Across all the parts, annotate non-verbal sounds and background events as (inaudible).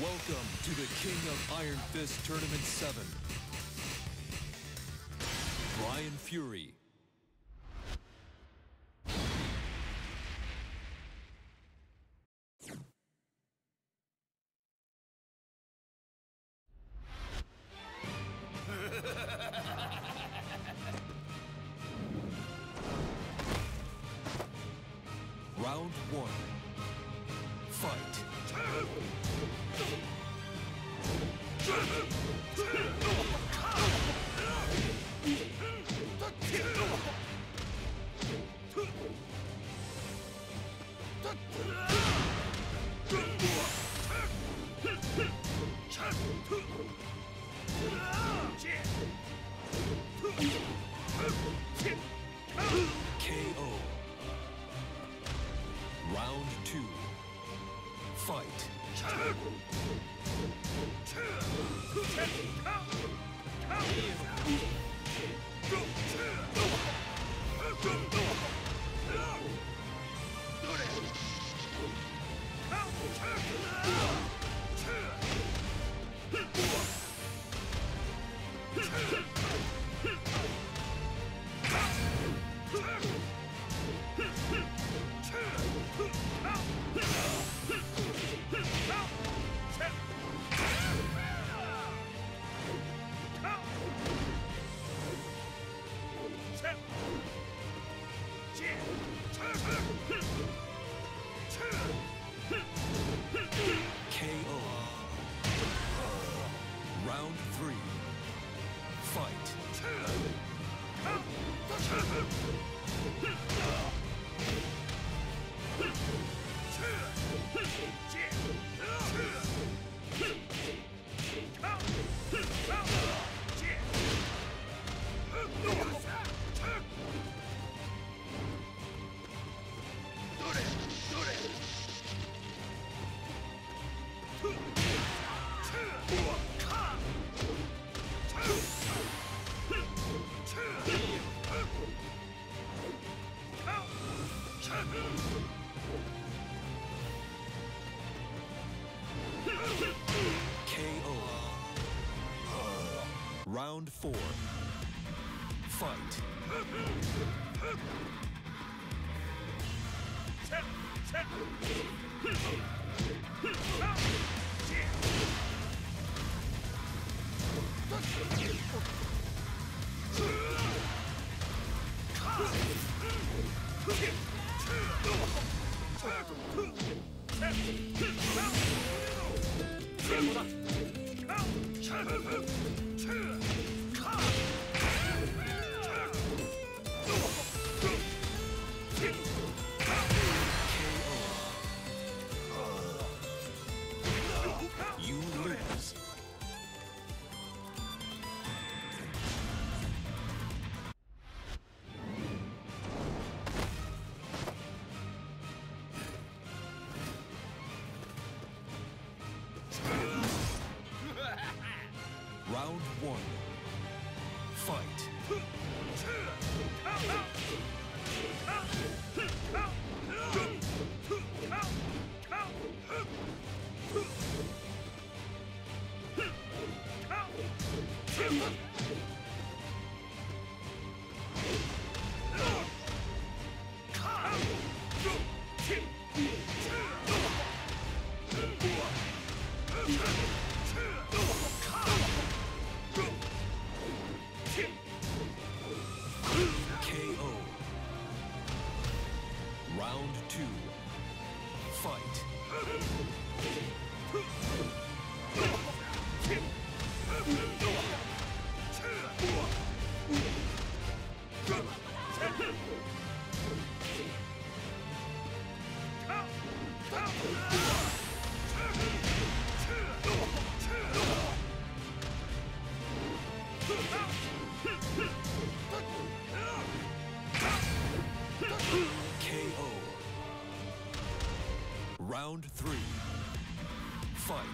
Welcome to the King of Iron Fist Tournament 7. Bryan Fury. (laughs) Round one. Fight. Round two. Fight. Round four. Fight. (laughs) Round one. Fight. (laughs) Round three. Fight.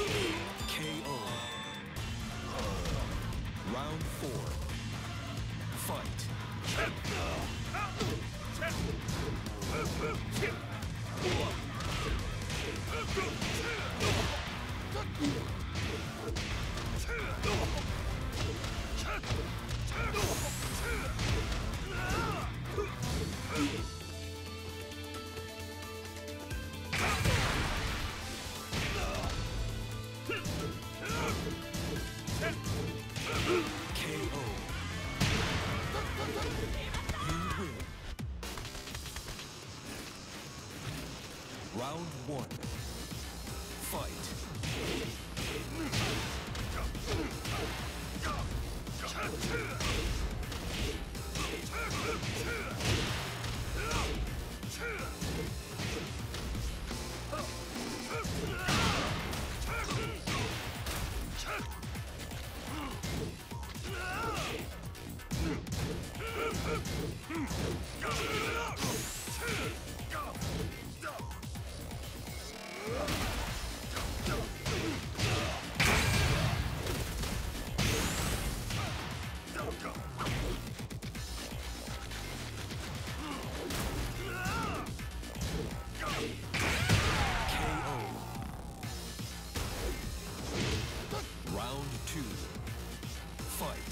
Boom! Round four. Fight. Round one. Fight. Two. Fight.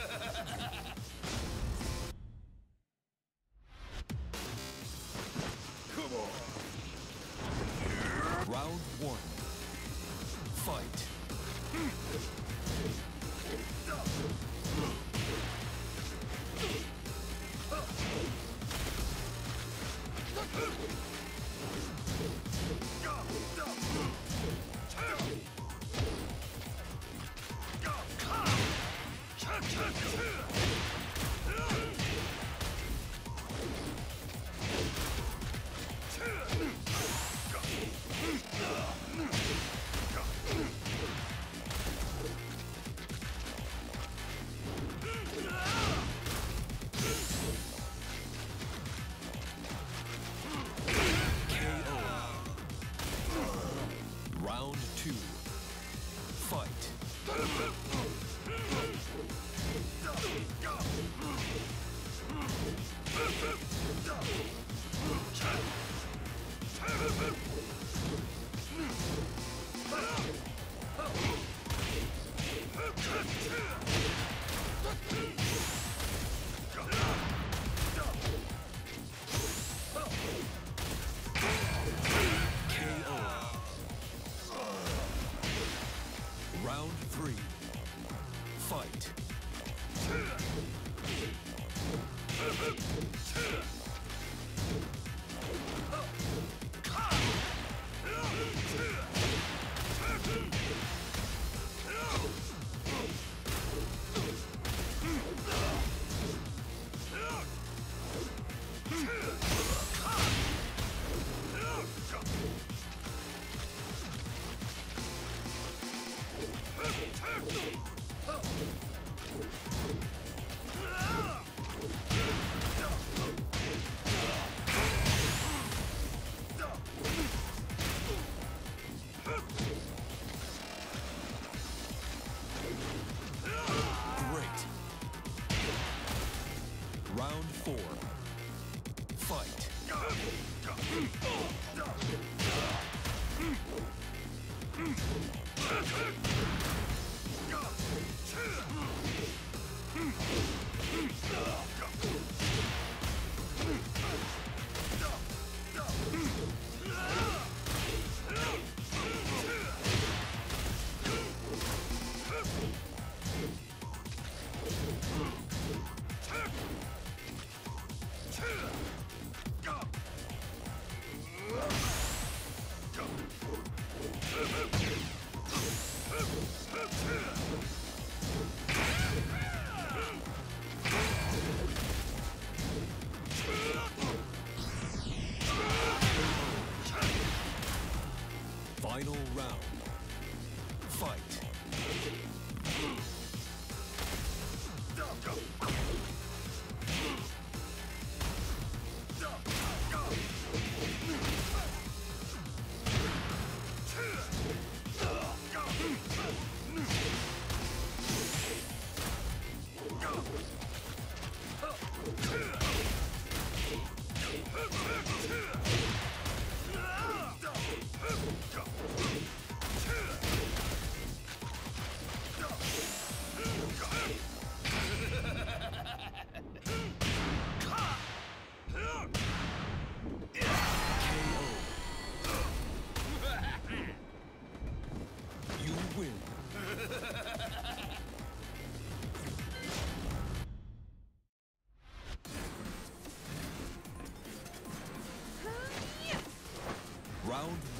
Ha ha ha! Let's go. Fight.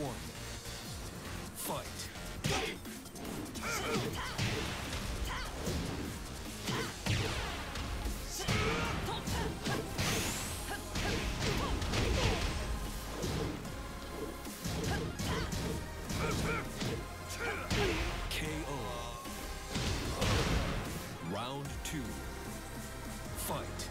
One. Fight. Round two. Fight.